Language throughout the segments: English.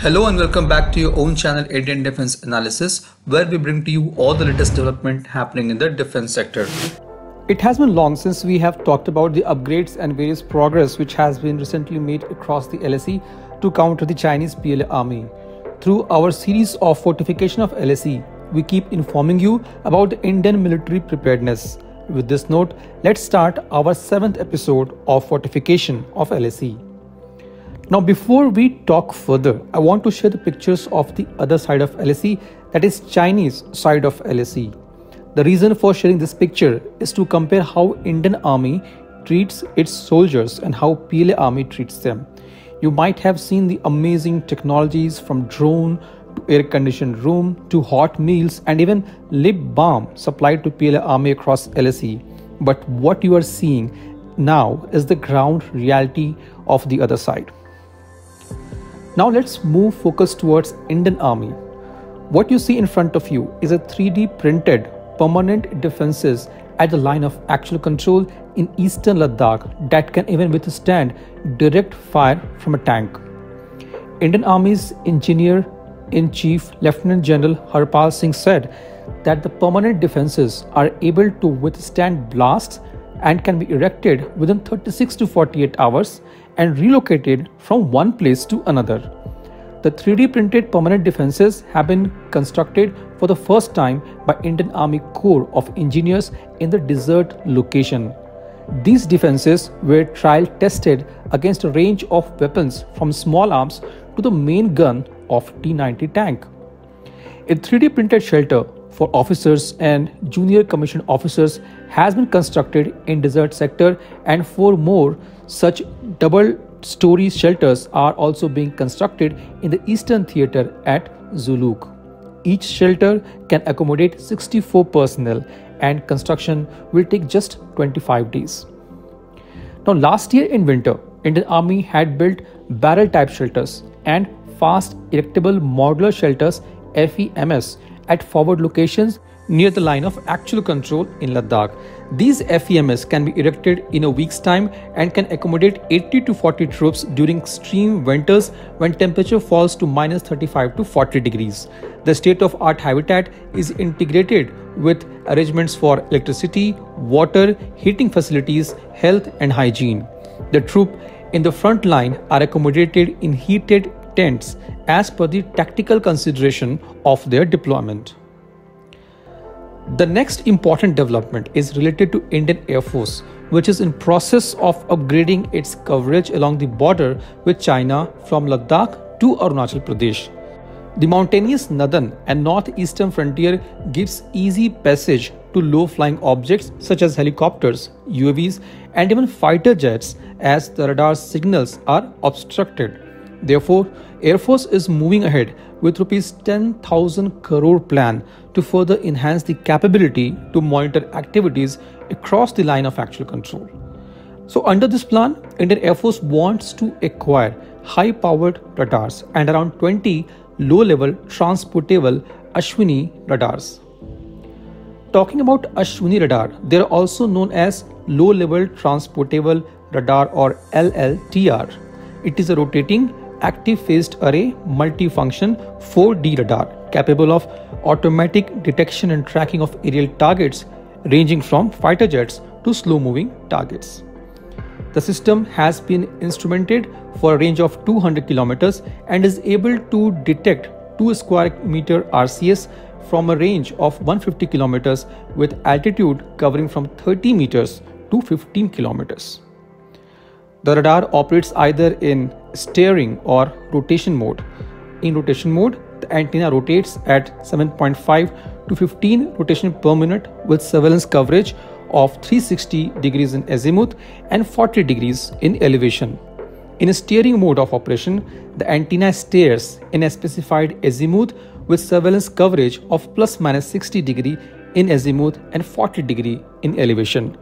Hello and welcome back to your own channel Indian Defense Analysis where we bring to you all the latest development happening in the defense sector. It has been long since we have talked about the upgrades and various progress which has been recently made across the LAC to counter the Chinese PLA army. Through our series of fortification of LAC, we keep informing you about Indian military preparedness. With this note, let's start our seventh episode of fortification of LAC. Now, before we talk further, I want to share the pictures of the other side of LAC, that is Chinese side of LAC. The reason for sharing this picture is to compare how Indian army treats its soldiers and how PLA army treats them. You might have seen the amazing technologies from drone to air conditioned room to hot meals and even lip balm supplied to PLA army across LAC. But what you are seeing now is the ground reality of the other side. Now let's move focus towards Indian Army. What you see in front of you is a 3D printed permanent defenses at the line of actual control in eastern Ladakh that can even withstand direct fire from a tank. Indian Army's engineer in chief Lieutenant General Harpal Singh said that the permanent defenses are able to withstand blasts and can be erected within 36 to 48 hours and relocated from one place to another. The 3D printed permanent defenses have been constructed for the first time by Indian Army Corps of Engineers in the desert location. These defenses were trial tested against a range of weapons from small arms to the main gun of T-90 tank. A 3D printed shelter for officers and junior commissioned officers has been constructed in desert sector and four more such double story shelters are also being constructed in the eastern theater at Zuluk. Each shelter can accommodate 64 personnel and construction will take just 25 days. Now last year in winter, Indian Army had built barrel type shelters and fast erectable modular shelters FEMS at forward locations near the line of actual control in Ladakh. These FEMS can be erected in a week's time and can accommodate 80 to 40 troops during extreme winters when temperature falls to minus 35 to 40 degrees. The state of art habitat is integrated with arrangements for electricity, water, heating facilities, health, and hygiene. The troop in the front line are accommodated in heated tents as per the tactical consideration of their deployment. The next important development is related to Indian Air Force, which is in process of upgrading its coverage along the border with China from Ladakh to Arunachal Pradesh. The mountainous northern and northeastern frontier gives easy passage to low-flying objects such as helicopters, UAVs, and even fighter jets as the radar signals are obstructed. Therefore, Air Force is moving ahead with rupees 10,000 crore plan to further enhance the capability to monitor activities across the line of actual control. So under this plan, Indian Air Force wants to acquire high-powered radars and around 20 low-level transportable Ashwini radars. Talking about Ashwini radar, they are also known as low-level transportable radar or LLTR. It is a rotating active phased array multifunction 4D radar capable of automatic detection and tracking of aerial targets ranging from fighter jets to slow moving targets. The system has been instrumented for a range of 200 kilometers and is able to detect 2 square meter RCS from a range of 150 kilometers with altitude covering from 30 meters to 15 kilometers. The radar operates either in steering or rotation mode. In rotation mode, the antenna rotates at 7.5 to 15 rotation per minute with surveillance coverage of 360 degrees in azimuth and 40 degrees in elevation. In a steering mode of operation, the antenna steers in a specified azimuth with surveillance coverage of plus minus 60 degree in azimuth and 40 degree in elevation.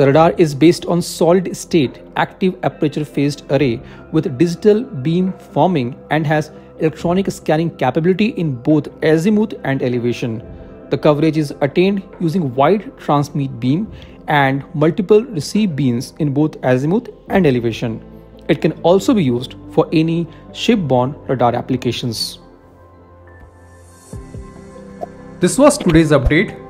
The radar is based on solid state active aperture phased array with digital beam forming and has electronic scanning capability in both azimuth and elevation. The coverage is attained using wide transmit beam and multiple receive beams in both azimuth and elevation. It can also be used for any shipborne radar applications. This was today's update.